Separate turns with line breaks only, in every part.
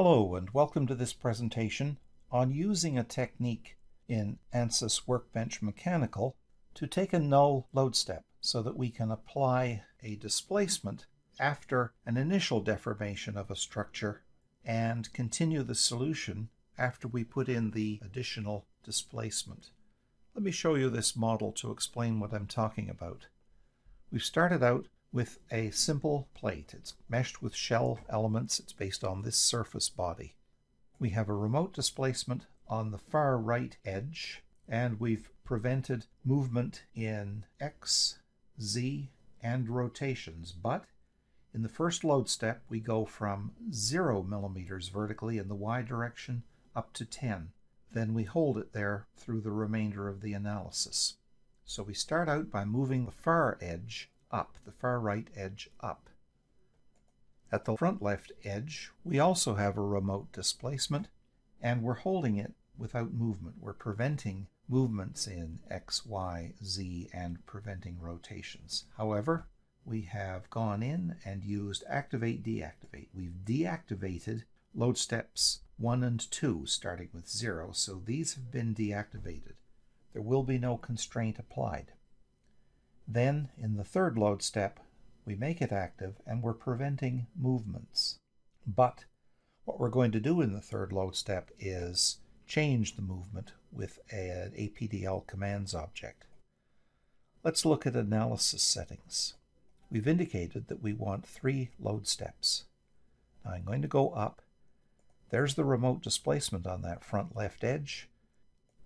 Hello and welcome to this presentation on using a technique in ANSYS Workbench Mechanical to take a null load step so that we can apply a displacement after an initial deformation of a structure and continue the solution after we put in the additional displacement. Let me show you this model to explain what I'm talking about. We've started out with a simple plate. It's meshed with shell elements. It's based on this surface body. We have a remote displacement on the far right edge, and we've prevented movement in X, Z, and rotations. But in the first load step, we go from 0 millimeters vertically in the Y direction up to 10. Then we hold it there through the remainder of the analysis. So we start out by moving the far edge up, the far right edge up. At the front left edge, we also have a remote displacement, and we're holding it without movement. We're preventing movements in X, Y, Z, and preventing rotations. However, we have gone in and used activate, deactivate. We've deactivated load steps 1 and 2, starting with 0, so these have been deactivated. There will be no constraint applied. Then, in the third load step, we make it active and we're preventing movements. But what we're going to do in the third load step is change the movement with an APDL commands object. Let's look at analysis settings. We've indicated that we want three load steps. Now I'm going to go up. There's the remote displacement on that front left edge.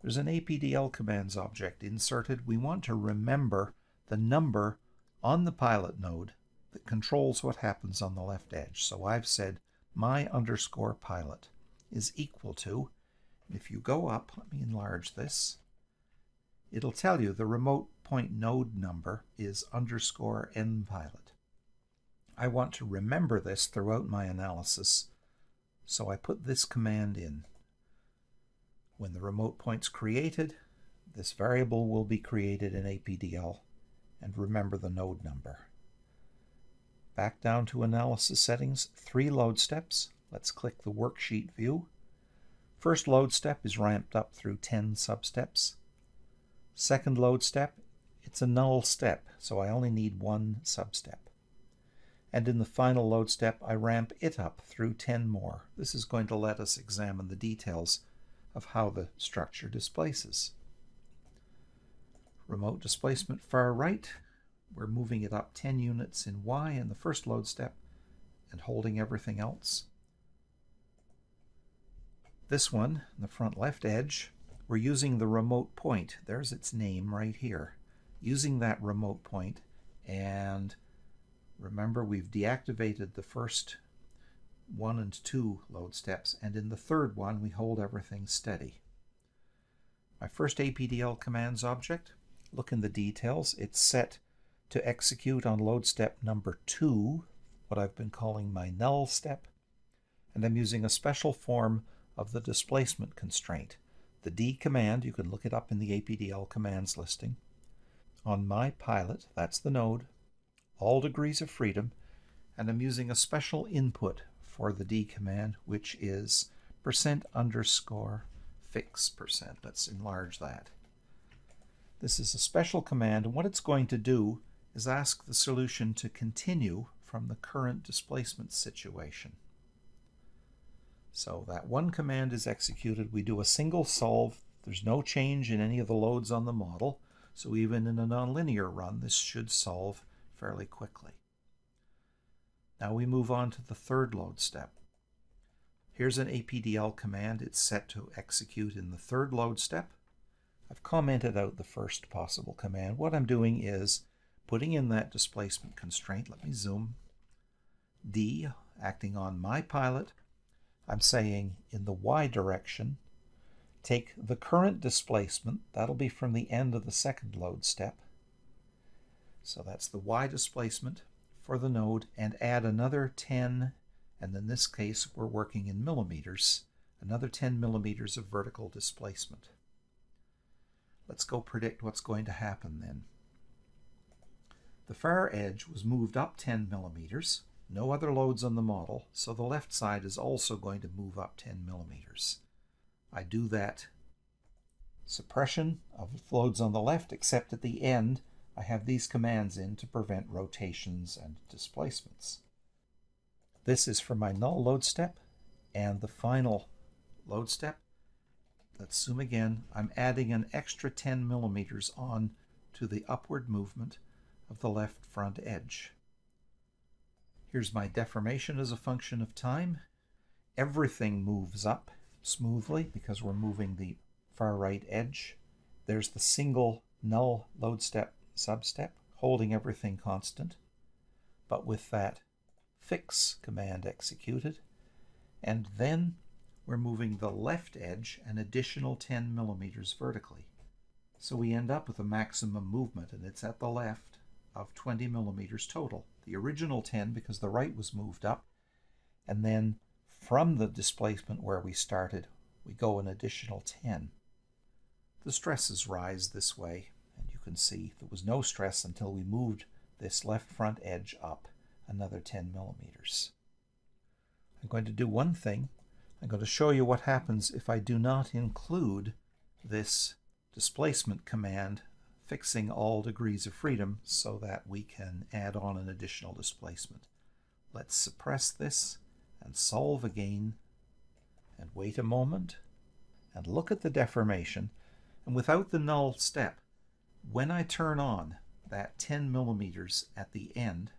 There's an APDL commands object inserted. We want to remember the number on the pilot node that controls what happens on the left edge. So I've said my underscore pilot is equal to, if you go up, let me enlarge this, it'll tell you the remote point node number is underscore n pilot. I want to remember this throughout my analysis, so I put this command in. When the remote point's created, this variable will be created in APDL and remember the node number. Back down to analysis settings, three load steps. Let's click the worksheet view. First load step is ramped up through 10 substeps. Second load step, it's a null step, so I only need one substep. And in the final load step, I ramp it up through 10 more. This is going to let us examine the details of how the structure displaces remote displacement far right. We're moving it up 10 units in Y in the first load step and holding everything else. This one, the front left edge, we're using the remote point. There's its name right here. Using that remote point and remember we've deactivated the first one and two load steps and in the third one we hold everything steady. My first APDL commands object look in the details. It's set to execute on load step number two, what I've been calling my null step, and I'm using a special form of the displacement constraint. The D command, you can look it up in the APDL commands listing. On my pilot, that's the node, all degrees of freedom, and I'm using a special input for the D command, which is percent underscore fix percent. Let's enlarge that. This is a special command, and what it's going to do is ask the solution to continue from the current displacement situation. So that one command is executed. We do a single solve. There's no change in any of the loads on the model. So even in a nonlinear run, this should solve fairly quickly. Now we move on to the third load step. Here's an APDL command. It's set to execute in the third load step. I've commented out the first possible command. What I'm doing is putting in that displacement constraint. Let me zoom. D, acting on my pilot, I'm saying in the y direction, take the current displacement, that'll be from the end of the second load step. So that's the y displacement for the node, and add another 10, and in this case we're working in millimeters, another 10 millimeters of vertical displacement. Let's go predict what's going to happen then. The far edge was moved up 10 millimeters. no other loads on the model, so the left side is also going to move up 10 millimeters. I do that suppression of loads on the left, except at the end I have these commands in to prevent rotations and displacements. This is for my null load step and the final load step. Let's zoom again. I'm adding an extra 10 millimeters on to the upward movement of the left front edge. Here's my deformation as a function of time. Everything moves up smoothly because we're moving the far right edge. There's the single null load step substep holding everything constant. But with that fix command executed, and then we're moving the left edge an additional 10 millimeters vertically. So we end up with a maximum movement, and it's at the left of 20 millimeters total. The original 10 because the right was moved up, and then from the displacement where we started, we go an additional 10. The stresses rise this way, and you can see there was no stress until we moved this left front edge up another 10 millimeters. I'm going to do one thing. I'm going to show you what happens if I do not include this displacement command fixing all degrees of freedom so that we can add on an additional displacement. Let's suppress this and solve again and wait a moment and look at the deformation and without the null step when I turn on that 10 millimeters at the end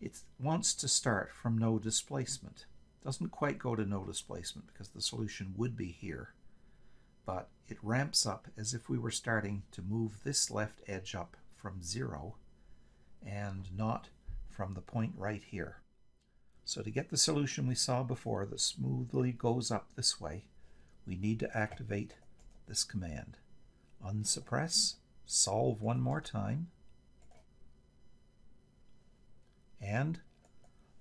it wants to start from no displacement. Doesn't quite go to no displacement because the solution would be here, but it ramps up as if we were starting to move this left edge up from zero and not from the point right here. So to get the solution we saw before that smoothly goes up this way, we need to activate this command. Unsuppress, solve one more time, and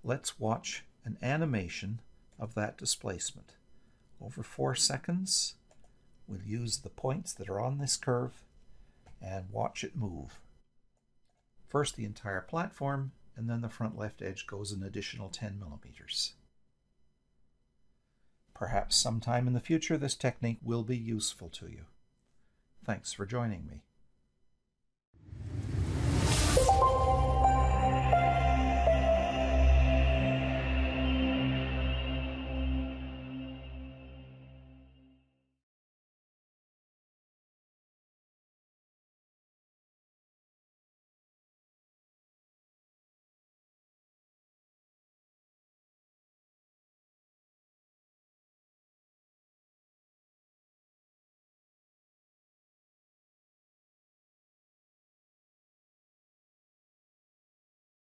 let's watch an animation of that displacement. Over four seconds, we'll use the points that are on this curve and watch it move. First the entire platform, and then the front left edge goes an additional 10 millimeters. Perhaps sometime in the future this technique will be useful to you. Thanks for joining me.